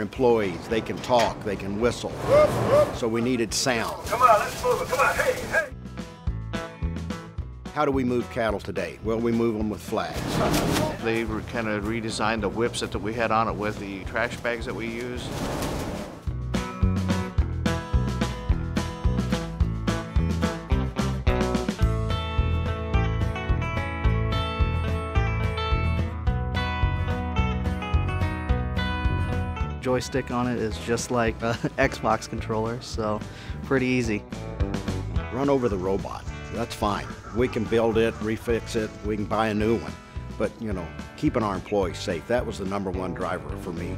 employees. They can talk, they can whistle. So we needed sound. Come on, let's move it. Come on, hey, hey. How do we move cattle today? Well, we move them with flags. They were kind of redesigned the whips that we had on it with the trash bags that we use. Joystick on it is just like a Xbox controller, so pretty easy. Run over the robot. That's fine. We can build it, refix it, we can buy a new one. But, you know, keeping our employees safe, that was the number one driver for me.